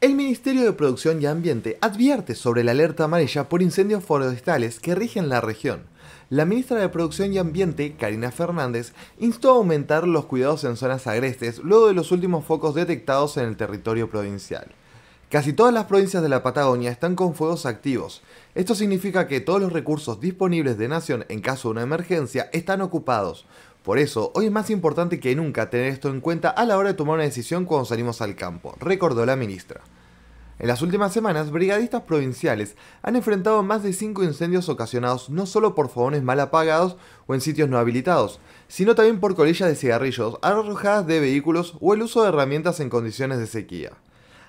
El Ministerio de Producción y Ambiente advierte sobre la alerta amarilla por incendios forestales que rigen la región. La ministra de Producción y Ambiente, Karina Fernández, instó a aumentar los cuidados en zonas agrestes luego de los últimos focos detectados en el territorio provincial. Casi todas las provincias de la Patagonia están con fuegos activos. Esto significa que todos los recursos disponibles de Nación en caso de una emergencia están ocupados. Por eso, hoy es más importante que nunca tener esto en cuenta a la hora de tomar una decisión cuando salimos al campo, recordó la ministra. En las últimas semanas, brigadistas provinciales han enfrentado más de 5 incendios ocasionados no solo por fogones mal apagados o en sitios no habilitados, sino también por colillas de cigarrillos, arrojadas de vehículos o el uso de herramientas en condiciones de sequía.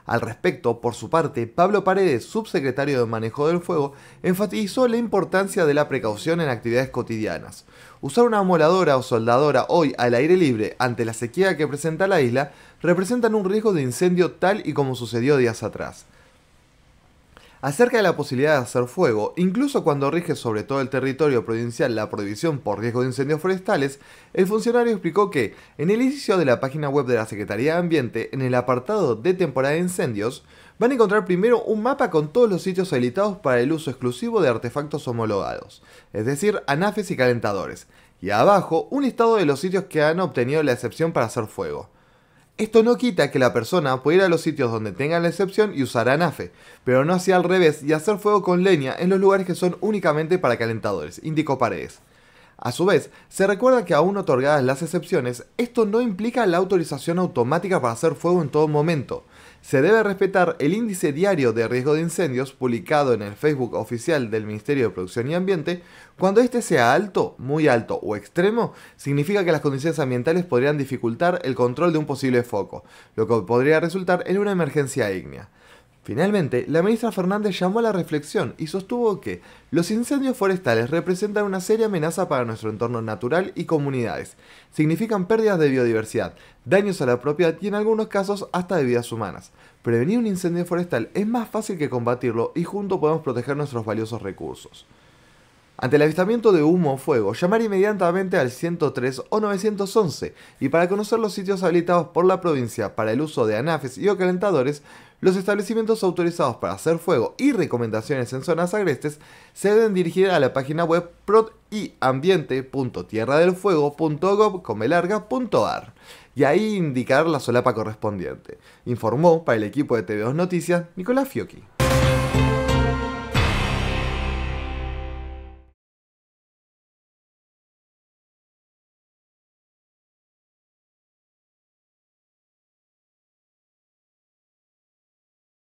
Al respecto, por su parte, Pablo Paredes, subsecretario de Manejo del Fuego, enfatizó la importancia de la precaución en actividades cotidianas. Usar una moladora o soldadora hoy al aire libre ante la sequía que presenta la isla representan un riesgo de incendio tal y como sucedió días atrás acerca de la posibilidad de hacer fuego, incluso cuando rige sobre todo el territorio provincial la prohibición por riesgo de incendios forestales, el funcionario explicó que, en el inicio de la página web de la Secretaría de Ambiente, en el apartado de temporada de incendios, van a encontrar primero un mapa con todos los sitios habilitados para el uso exclusivo de artefactos homologados, es decir, anafes y calentadores, y abajo un listado de los sitios que han obtenido la excepción para hacer fuego. Esto no quita que la persona pueda ir a los sitios donde tenga la excepción y usar anafe, pero no hacia al revés y hacer fuego con leña en los lugares que son únicamente para calentadores, indicó Paredes. A su vez, se recuerda que aún otorgadas las excepciones, esto no implica la autorización automática para hacer fuego en todo momento. Se debe respetar el índice diario de riesgo de incendios publicado en el Facebook oficial del Ministerio de Producción y Ambiente. Cuando este sea alto, muy alto o extremo, significa que las condiciones ambientales podrían dificultar el control de un posible foco, lo que podría resultar en una emergencia ígnea. Finalmente, la ministra Fernández llamó a la reflexión y sostuvo que los incendios forestales representan una seria amenaza para nuestro entorno natural y comunidades. Significan pérdidas de biodiversidad, daños a la propiedad y en algunos casos hasta de vidas humanas. Prevenir un incendio forestal es más fácil que combatirlo y juntos podemos proteger nuestros valiosos recursos. Ante el avistamiento de humo o fuego, llamar inmediatamente al 103 o 911 y para conocer los sitios habilitados por la provincia para el uso de anafes y o calentadores, los establecimientos autorizados para hacer fuego y recomendaciones en zonas agrestes se deben dirigir a la página web protiambiente.tierradelfuego.gov.ar y ahí indicar la solapa correspondiente. Informó para el equipo de TV2 Noticias Nicolás Fiocchi.